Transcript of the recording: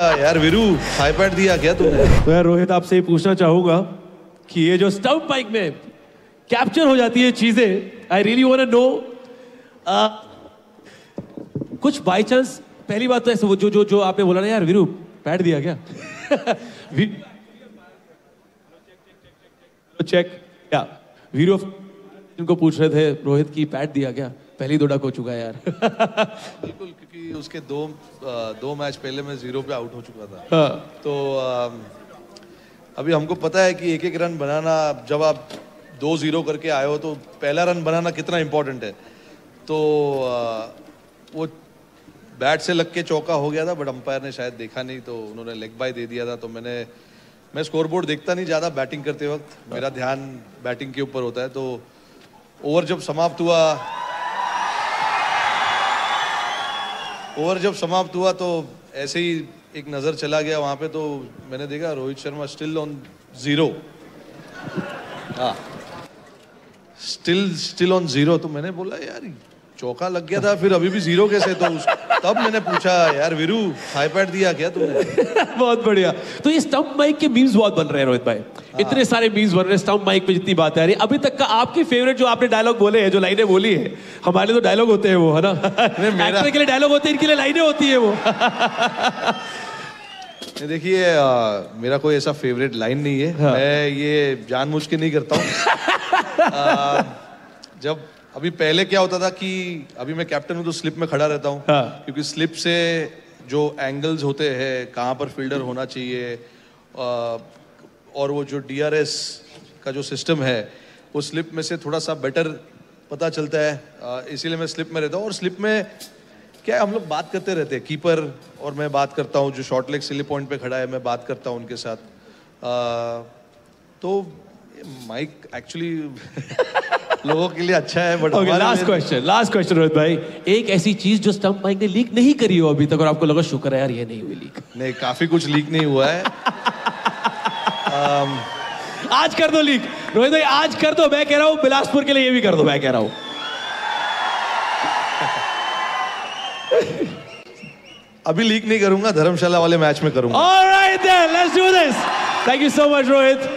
यार वीरू आईपैड दिया क्या तूने तो यार रोहित आपसे ये पूछना चाहूँगा कि ये जो स्टम्प माइक में कैप्चर हो जाती है चीज़ें आई रियली वांट नो कुछ बाय चांस पहली बात तो ऐसे वो जो जो जो आपने बोला ना यार वीरू पैड दिया क्या चेक या वीरू इनको पूछ रहे थे रोहित की पैड दिया क्या पहली दो डक हो चुका है यार। बिल्कुल क्योंकि उसके दो दो मैच पहले मैं ज़ीरो पे आउट हो चुका था। हाँ, तो अभी हमको पता है कि एक एक रन बनाना जब आप दो ज़ीरो करके आए हो तो पहला रन बनाना कितना इम्पोर्टेंट है। तो वो बैट से लग के चौका हो गया था बट अंपायर ने शायद देखा नहीं तो उन्होंने लेग बाय दे दिया था तो मैंने मैं स्कोरबोर्ड देखता नहीं ज़्यादा बैटिंग करते वक्त। मेरा ध्यान बैटिंग के ऊपर होता है तो ओवर जब समाप्त हुआ ओवर जब समाप्त हुआ तो ऐसे ही एक नज़र चला गया वहाँ पे तो मैंने देखा Rohit Sharma still on zero still still on zero तो मैंने बोला यार चौका लग गया था फिर अभी भी ज़ीरो कैसे? तो उस, तब मैंने पूछा यार वीरू आईपैड दिया क्या तूने बहुत बढ़िया। तो ये स्टंप माइक के मीम्स बहुत बन रहे हैं रोहित भाई। इतने सारे मीम्स बन रहे हैं माइक पे जितनी बातें आ रही अभी तक का आपकी फेवरेट जो आपने डायलॉग बोले हैं जो लाइनें बोली है हमारे लिए तो डायलॉग होते हैं वो है ना? एक्टर के लिए डायलॉग होते हैं इनके लिए लाइनें होती है वो। देखिए मेरा कोई ऐसा फेवरेट लाइन नहीं है। हाँ। मैं ये जानबूझ के नहीं करता हूँ। जब अभी पहले क्या होता था कि अभी मैं कैप्टन हूँ तो स्लिप में खड़ा रहता हूँ। हाँ। क्योंकि स्लिप से जो एंगल्स होते हैं कहाँ पर फील्डर होना चाहिए और वो जो डीआरएस का जो सिस्टम है वो स्लिप में से थोड़ा सा बेटर पता चलता है। इसीलिए मैं स्लिप में रहता हूँ और स्लिप में क्या हम लोग बात करते रहते हैं कीपर और मैं बात करता हूँ जो शॉर्ट लेग सिली पॉइंट पे खड़ा है मैं बात करता हूँ उनके साथ। अ, तो माइक एक्चुअली लोगों के लिए अच्छा है but last question last question Rohit भाई। एक ऐसी चीज़ जो स्टंप माइक ने लीक नहीं करी हो अभी तक और आपको लगा शुक्र है यार ये नहीं हुई लीक नहीं काफ़ी कुछ लीक नहीं हुआ है। आज कर दो लीक। रोहित भाई आज कर दो मैं कह रहा हूँ बिलासपुर के लिए ये भी कर दो मैं कह रहा हूँ। अभी लीक नहीं करूँगा धर्मशाला वाले मैच में करूँगा। Alright then let's do this thank you so much Rohit.